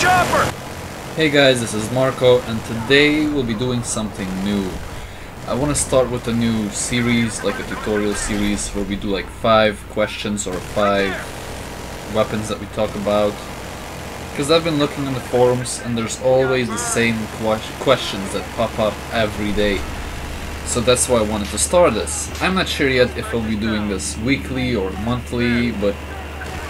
chopper! Hey guys, this is Marco, and today we'll be doing something new. I want to start with a new series, like a tutorial series, where we do like five questions or five weapons that we talk about. Because I've been looking in the forums, and there's always the same que questions that pop up every day. So that's why I wanted to start this. I'm not sure yet if we'll be doing this weekly or monthly, but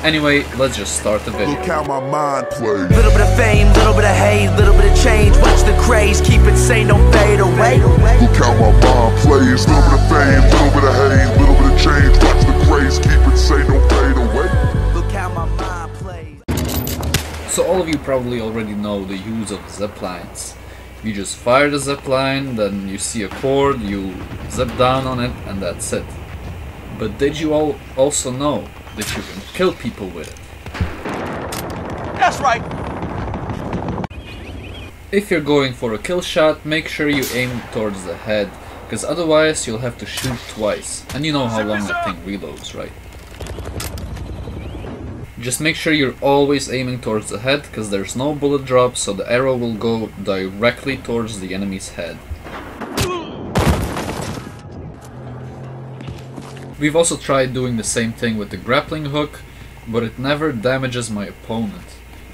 anyway, let's just start the video. Look how my mind plays. Little bit of fame, little bit of hate, little bit of change. Watch the craze, keep it sane, don't fade away. Look how my mind plays. Little bit of fame, little bit of hate, little bit of change. Watch the craze, keep it sane, don't fade away. Look how my mind plays. So all of you probably already know the use of zip lines. You just fire the zip line, then you see a cord, you zip down on it, and that's it. But did you all also know that you can kill people with it? That's right. If you're going for a kill shot, make sure you aim towards the head, because otherwise you'll have to shoot twice. And you know how long that thing reloads, right? Just make sure you're always aiming towards the head, because there's no bullet drop, so the arrow will go directly towards the enemy's head. We've also tried doing the same thing with the grappling hook, but it never damages my opponent.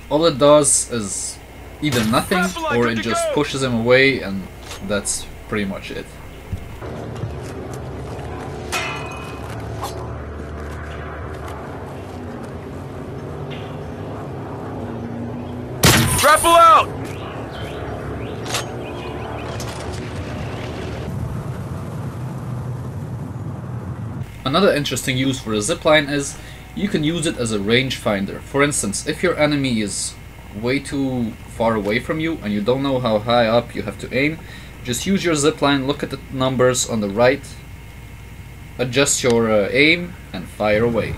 All it does is either nothing, or it just pushes him away, and that's pretty much it. Grapple out! Another interesting use for a zipline is you can use it as a rangefinder. For instance, if your enemy is way too far away from you and you don't know how high up you have to aim, just use your zipline, look at the numbers on the right, adjust your uh, aim, and fire away.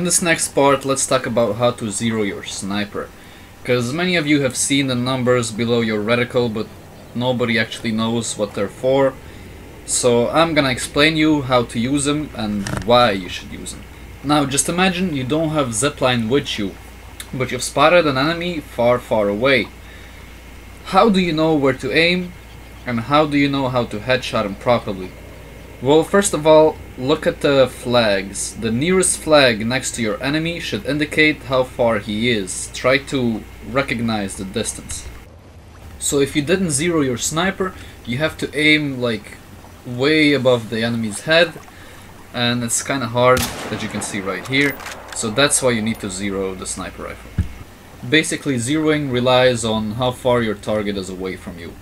In this next part, let's talk about how to zero your sniper. Because many of you have seen the numbers below your reticle, but nobody actually knows what they're for. So I'm gonna explain you how to use them and why you should use them. Now just imagine you don't have zipline with you, but you've spotted an enemy far far away. How do you know where to aim and how do you know how to headshot him properly? Well, first of all, look at the flags. The nearest flag next to your enemy should indicate how far he is. Try to recognize the distance. So if you didn't zero your sniper, you have to aim like way above the enemy's head and it's kind of hard as you can see right here. So that's why you need to zero the sniper rifle. Basically zeroing relies on how far your target is away from you.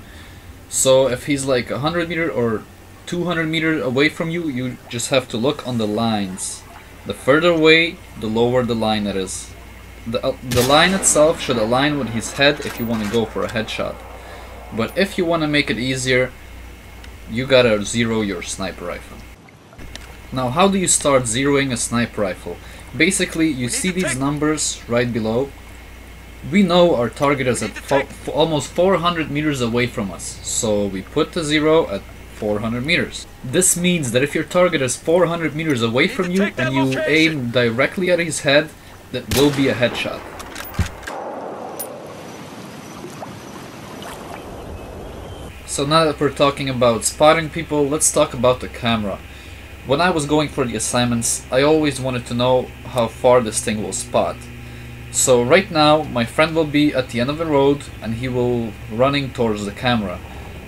So if he's like 100 meter or 200 meters away from you, you just have to look on the lines. The further away, the lower the line it is. The, uh, the line itself should align with his head if you want to go for a headshot. But if you want to make it easier, you gotta zero your sniper rifle. Now how do you start zeroing a sniper rifle? Basically, you see these numbers right below. We know our target is at fo almost 400 meters away from us, so we put the zero at 400 meters. This means that if your target is 400 meters away from you and you aim directly at his head, that will be a headshot. So now that we're talking about spotting people, let's talk about the camera. When I was going for the assignments, I always wanted to know how far this thing will spot. So right now, my friend will be at the end of the road and he will running towards the camera.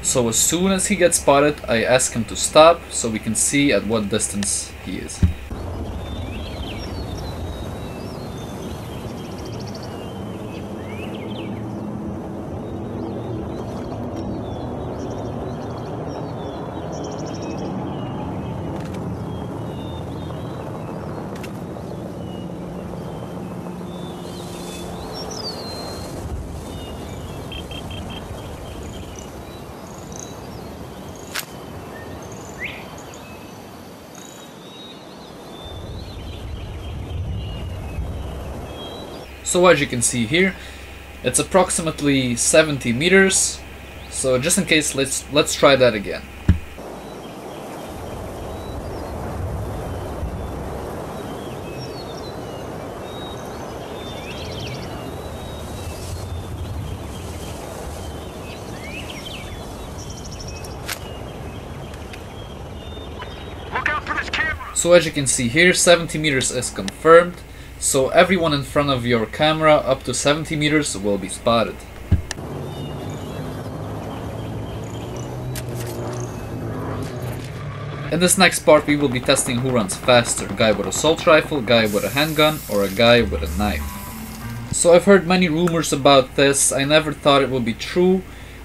So as soon as he gets spotted, I ask him to stop so we can see at what distance he is. So as you can see here, it's approximately 70 meters So just in case, let's let's try that again. Look out for this camera! So as you can see here, 70 meters is confirmed. So everyone in front of your camera up to 70 meters will be spotted. In this next part we will be testing who runs faster, guy with a assault rifle, guy with a handgun, or a guy with a knife. So I've heard many rumors about this, I never thought it would be true,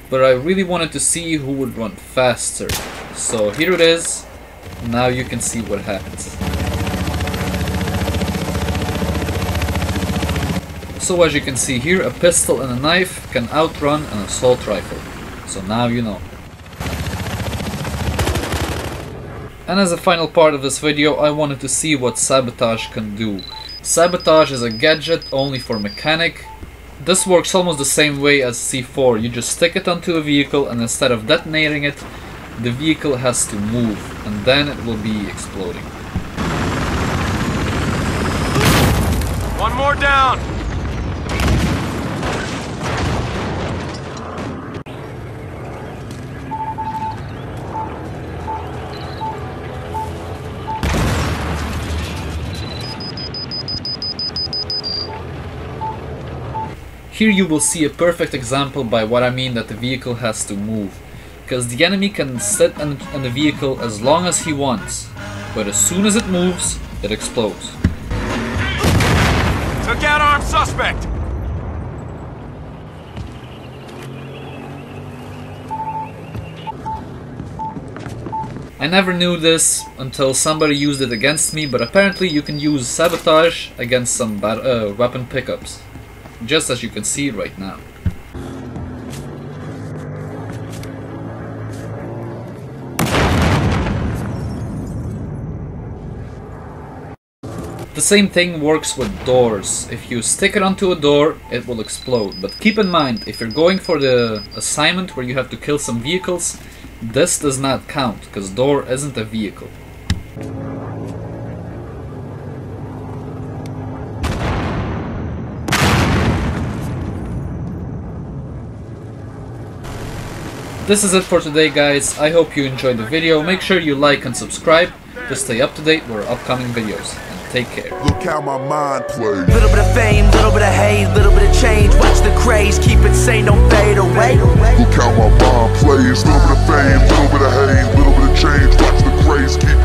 but I really wanted to see who would run faster. So here it is, now you can see what happens. So as you can see here, a pistol and a knife can outrun an assault rifle. So now you know. And as a final part of this video, I wanted to see what Sabotage can do. Sabotage is a gadget only for mechanic. This works almost the same way as C4. You just stick it onto a vehicle and instead of detonating it, the vehicle has to move and then it will be exploding. One more down! Here you will see a perfect example by what I mean that the vehicle has to move. Because the enemy can sit in, in the vehicle as long as he wants, but as soon as it moves, it explodes. Took out armed suspect! I never knew this until somebody used it against me, but apparently you can use sabotage against some uh, weapon pickups. Just as you can see right now. The same thing works with doors. If you stick it onto a door, it will explode. But keep in mind, if you're going for the assignment where you have to kill some vehicles, this does not count, because door isn't a vehicle. This is it for today guys, I hope you enjoyed the video, make sure you like and subscribe to stay up to date with our upcoming videos, and take care. Look how my mind plays. Little bit of fame, little bit of hate, little bit of change. Watch the craze, keep it sane, don't fade away. Look how my mind plays. Little bit of fame, little bit of hate, little bit of change. Watch the craze keep